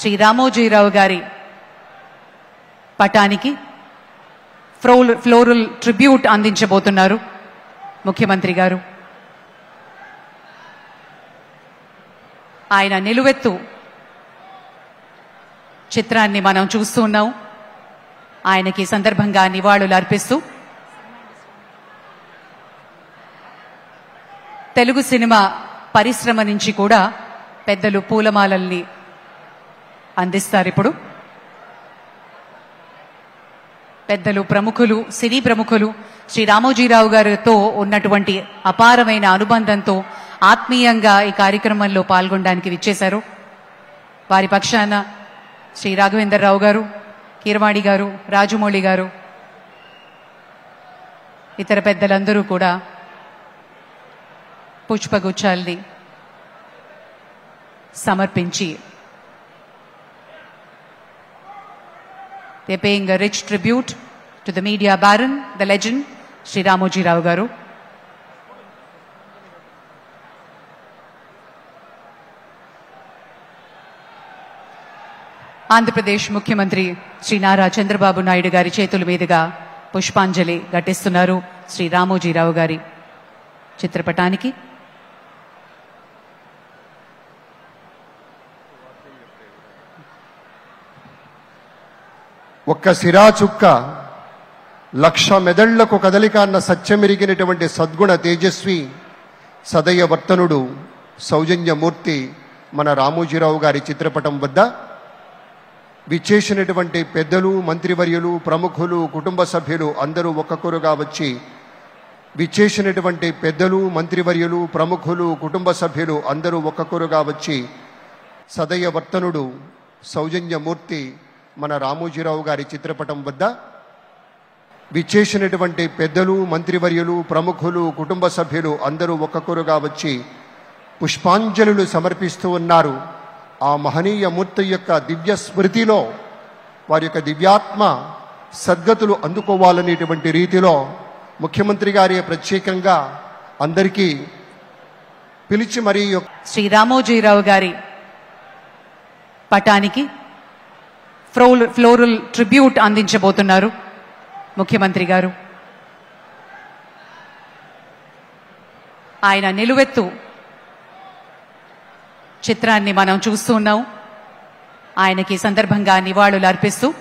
శ్రీ రామోజీరావు గారి పటానికి ఫ్రోల్ floral tribute అందించబోతున్నారు ముఖ్యమంత్రి గారు. ఆయన నిలువెత్తు చిత్రాన్ని మనం చూస్తూ ఉన్నాం. ఆయనకి సందర్భంగా నివాళులు అర్పిస్తూ తెలుగు సినిమా పరిశ్రమ నుంచి కూడా పెద్దలు పూలమాలల్ని అందిస్తారు ఇప్పుడు. పెద్దలు ప్రముఖులు సినీ ప్రముఖులు శ్రీ రామోజీరావు గారితో ఉన్నటువంటి అపారమైన అనుబంధంతో ఆత్మీయంగా ఈ కార్యక్రమంలో పాల్గొనడానికి విచ్చేశారు. వారి పక్షాన శ్రీ రాఘవేంద్రరావు గారు కీరవాణి గారు రాజమౌళి గారు ఇతర పెద్దలందరూ కూడా పుష్పగుచ్చాల్ని సమర్పించి They're paying a rich tribute to the media baron, the legend, Sri Ramoji Rao Garu. Andhra Pradesh ముఖ్యమంత్రి శ్రీ నారా చంద్రబాబు నాయుడు గారి చేతుల మీదుగా పుష్పాంజలి ఘటిస్తున్నారు శ్రీ రామోజీరావు గారి చిత్రపటానికి ఒక్క సిరా చుక్క లక్ష మెదళ్ళకు కదలిక అన్న సత్యమెరిగినటువంటి సద్గుణ తేజస్వి సదయ వర్తనుడు సౌజన్యమూర్తి మన రామోజీరావు గారి చిత్రపటం వద్ద విచ్చేసినటువంటి పెద్దలు మంత్రివర్యులు ప్రముఖులు కుటుంబ సభ్యులు అందరూ ఒక్కొక్కరుగా వచ్చి విచ్చేసినటువంటి పెద్దలు మంత్రివర్యులు ప్రముఖులు కుటుంబ సభ్యులు అందరూ ఒక్కొక్కరుగా వచ్చి సదయ వర్తనుడు సౌజన్యమూర్తి మన రామోజీరావు గారి చిత్రపటం వద్ద విచ్చేసినటువంటి పెద్దలు మంత్రివర్యులు ప్రముఖులు కుటుంబ సభ్యులు అందరూ ఒక్కొక్కరుగా వచ్చి పుష్పాంజలులు సమర్పిస్తూ ఉన్నారు. ఆ మహనీయ మూర్తి యొక్క దివ్య స్మృతిలో వారి యొక్క దివ్యాత్మ సద్గతులు అందుకోవాలనేటువంటి రీతిలో ముఖ్యమంత్రి గారి ప్రత్యేకంగా అందరికీ పిలిచి మరీ శ్రీ రామోజీరావు గారి పటానికి ఫ్లోర్ ఫ్లోరల్ ట్రిబ్యూట్ అందించబోతున్నారు. ముఖ్యమంత్రి గారు. ఆయన నిలువెత్తు చిత్రాన్ని మనం చూస్తూ ఉన్నాం. ఆయనకి సందర్భంగా నివాళులు అర్పిస్తూ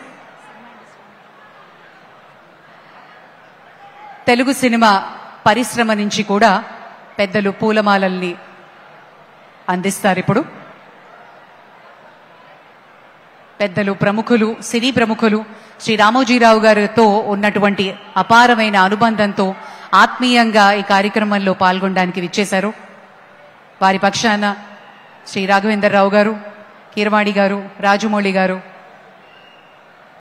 తెలుగు సినిమా పరిశ్రమ నుంచి కూడా పెద్దలు పూలమాలల్ని అందిస్తారు ఇప్పుడు. పెద్దలు ప్రముఖులు సినీ ప్రముఖులు శ్రీ రామోజీరావు గారితో ఉన్నటువంటి అపారమైన అనుబంధంతో ఆత్మీయంగా ఈ కార్యక్రమంలో పాల్గొనడానికి విచ్చేశారు. వారి పక్షాన శ్రీ రాఘవేంద్రరావు గారు కీరవాణి గారు రాజమౌళి గారు